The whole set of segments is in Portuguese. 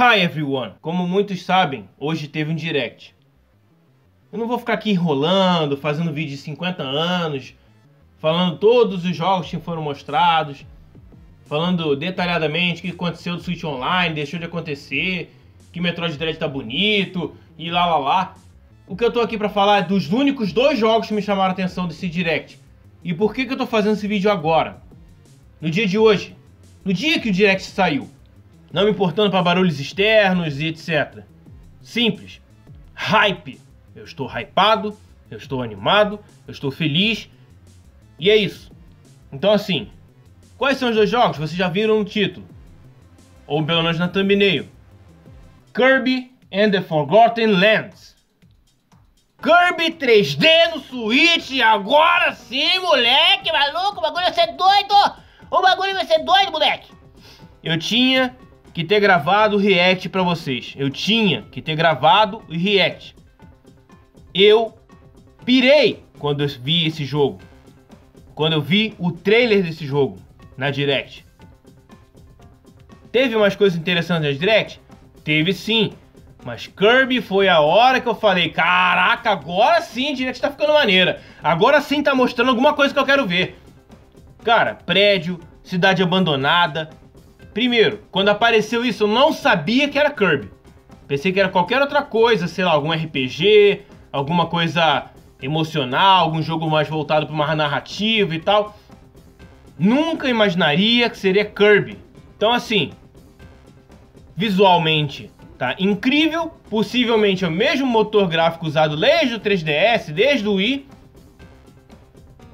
Hi everyone! Como muitos sabem, hoje teve um direct. Eu não vou ficar aqui enrolando, fazendo vídeo de 50 anos, falando todos os jogos que foram mostrados, falando detalhadamente o que aconteceu do Switch Online, deixou de acontecer, que Metroid Dread tá bonito e lá lá lá. O que eu tô aqui para falar é dos únicos dois jogos que me chamaram a atenção desse direct. E por que, que eu tô fazendo esse vídeo agora? No dia de hoje. No dia que o direct saiu não me importando para barulhos externos e etc. Simples. Hype. Eu estou hypado, eu estou animado, eu estou feliz. E é isso. Então assim, quais são os dois jogos? Vocês já viram no título. Ou pelo menos na thumbnail. Kirby and the Forgotten Lands. Kirby 3D no Switch, agora sim, moleque, maluco, o bagulho vai ser doido! O bagulho vai ser doido, moleque! Eu tinha que ter gravado o react para vocês. Eu tinha que ter gravado o react. Eu pirei quando eu vi esse jogo. Quando eu vi o trailer desse jogo na Direct. Teve umas coisas interessantes na Direct? Teve sim. Mas Kirby foi a hora que eu falei: Caraca, agora sim a Direct tá ficando maneira. Agora sim tá mostrando alguma coisa que eu quero ver. Cara, prédio, cidade abandonada, Primeiro, quando apareceu isso, eu não sabia que era Kirby. Pensei que era qualquer outra coisa, sei lá, algum RPG, alguma coisa emocional, algum jogo mais voltado para uma narrativa e tal. Nunca imaginaria que seria Kirby. Então assim, visualmente tá incrível, possivelmente é o mesmo motor gráfico usado desde o 3DS, desde o Wii.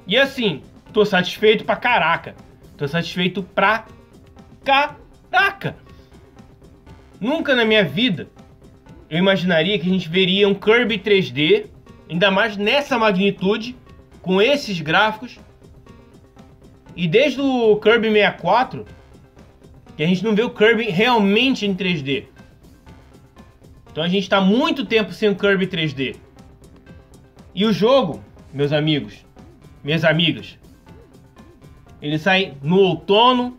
E assim, tô satisfeito pra caraca. Tô satisfeito pra Caraca! Nunca na minha vida eu imaginaria que a gente veria um Kirby 3D, ainda mais nessa magnitude, com esses gráficos. E desde o Kirby 64, que a gente não vê o Kirby realmente em 3D. Então a gente está muito tempo sem o Kirby 3D. E o jogo, meus amigos, minhas amigas, ele sai no outono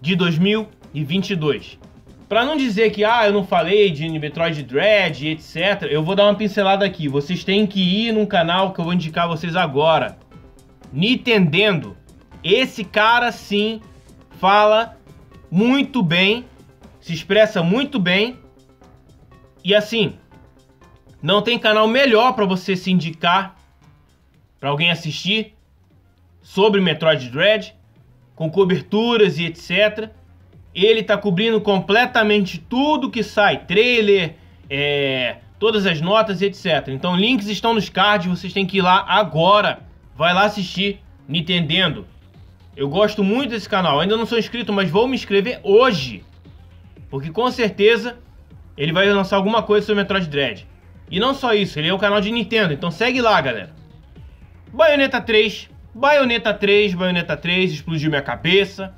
de 2022. Para não dizer que ah, eu não falei de Metroid Dread, etc, eu vou dar uma pincelada aqui. Vocês têm que ir num canal que eu vou indicar vocês agora. Nintendendo. Esse cara sim fala muito bem, se expressa muito bem. E assim, não tem canal melhor para você se indicar para alguém assistir sobre Metroid Dread com coberturas e etc. Ele está cobrindo completamente tudo que sai, trailer, é, todas as notas e etc. Então links estão nos cards, vocês têm que ir lá agora. Vai lá assistir Nintendendo. Eu gosto muito desse canal, ainda não sou inscrito, mas vou me inscrever hoje. Porque com certeza ele vai lançar alguma coisa sobre Metroid Dread. E não só isso, ele é um canal de Nintendo, então segue lá, galera. Bayonetta 3 Bayonetta 3, Bayonetta 3 explodiu minha cabeça.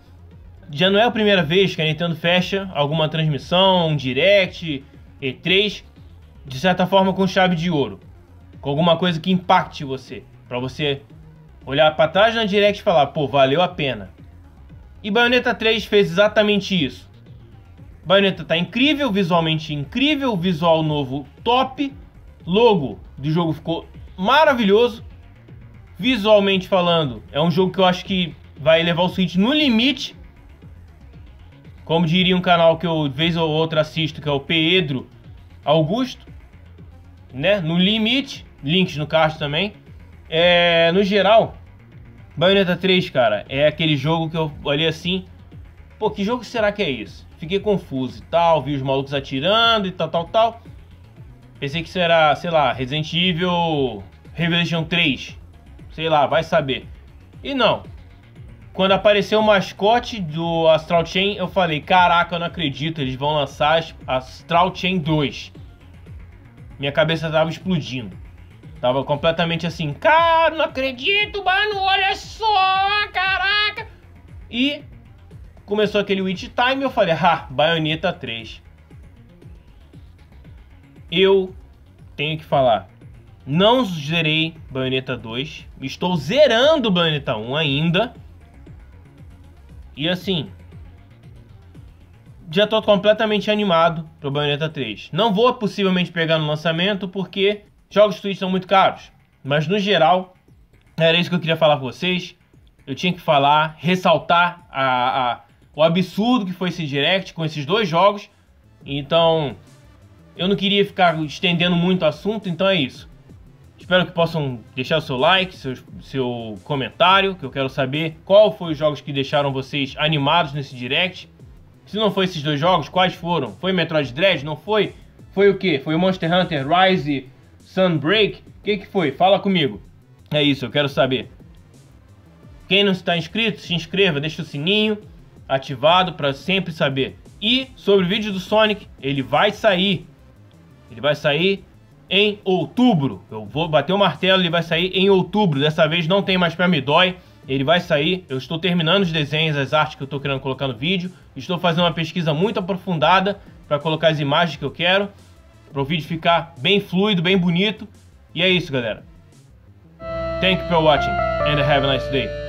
Já não é a primeira vez que a Nintendo fecha alguma transmissão, um direct, E3, de certa forma com chave de ouro. Com alguma coisa que impacte você. para você olhar para trás na direct e falar, pô, valeu a pena. E Bayonetta 3 fez exatamente isso. Bayonetta tá incrível, visualmente incrível, visual novo top, logo do jogo ficou maravilhoso visualmente falando, é um jogo que eu acho que vai levar o Switch no limite. Como diria um canal que eu vez ou outra assisto, que é o Pedro Augusto, né? No limite, links no card também. É, no geral, Bayonetta 3, cara, é aquele jogo que eu olhei assim, pô, que jogo será que é isso? Fiquei confuso e tal, vi os malucos atirando e tal, tal, tal. Pensei que era, sei lá, Resident Evil Revelation 3, sei lá, vai saber. E não. Quando apareceu o mascote do Astral Chain, eu falei, caraca, eu não acredito, eles vão lançar Astral Chain 2. Minha cabeça tava explodindo. Tava completamente assim, cara, não acredito, mano, olha só, caraca. E começou aquele Witch Time, eu falei, ah, Bayonetta 3. Eu tenho que falar, não zerei Bayonetta 2. Estou zerando Bayonetta 1 ainda. E assim, já tô completamente animado pro Bayonetta 3. Não vou possivelmente pegar no lançamento porque jogos Switch são muito caros. Mas no geral, era isso que eu queria falar com vocês. Eu tinha que falar, ressaltar a, a, o absurdo que foi esse direct com esses dois jogos. Então, eu não queria ficar estendendo muito o assunto, então é isso. Espero que possam deixar o seu like, seu, seu comentário, que eu quero saber qual foi os jogos que deixaram vocês animados nesse direct. Se não foi esses dois jogos, quais foram? Foi Metroid Dread? Não foi? Foi o que? Foi o Monster Hunter Rise Sunbreak? O que, que foi? Fala comigo. É isso, eu quero saber. Quem não está inscrito, se inscreva, deixa o sininho ativado para sempre saber. E sobre o vídeo do Sonic, ele vai sair. Ele vai sair em outubro. Eu vou bater o martelo, ele vai sair em outubro. Dessa vez não tem mais pra me dói. Ele vai sair. Eu estou terminando os desenhos, as artes que eu estou querendo colocar no vídeo. Estou fazendo uma pesquisa muito aprofundada para colocar as imagens que eu quero. Para o vídeo ficar bem fluido, bem bonito. E é isso, galera. Thank you for watching and have a nice day.